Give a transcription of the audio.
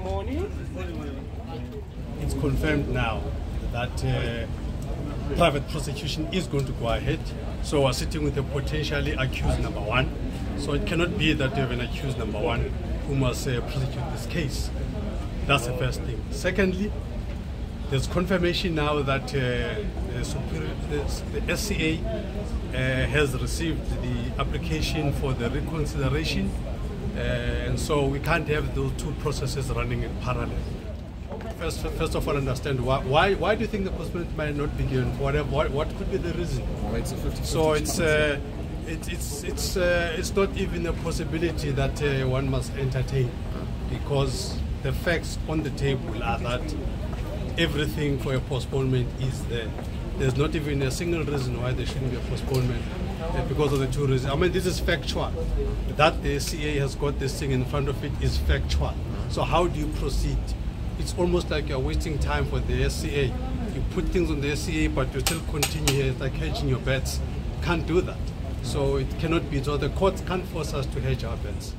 morning. It's confirmed now that uh, private prosecution is going to go ahead. So we're sitting with a potentially accused number one. So it cannot be that you have an accused number one who must uh, prosecute this case. That's the first thing. Secondly, there's confirmation now that uh, the, superior, the, the SCA uh, has received the application for the reconsideration, and so we can't have those two processes running in parallel. First, first of all, understand why, why, why do you think the postponement might not be given? Whatever, what, what could be the reason? Well, it's a 50 So it's uh, it, it's it's uh, it's not even a possibility that uh, one must entertain, because the facts on the table are that everything for a postponement is there. There's not even a single reason why there shouldn't be a postponement uh, because of the two reasons. I mean, this is factual. That the CA has got this thing in front of it is factual. So how do you proceed? It's almost like you're wasting time for the SCA. You put things on the SCA, but you still continue here. It's like hedging your bets. Can't do that. So it cannot be. So the courts can't force us to hedge our bets.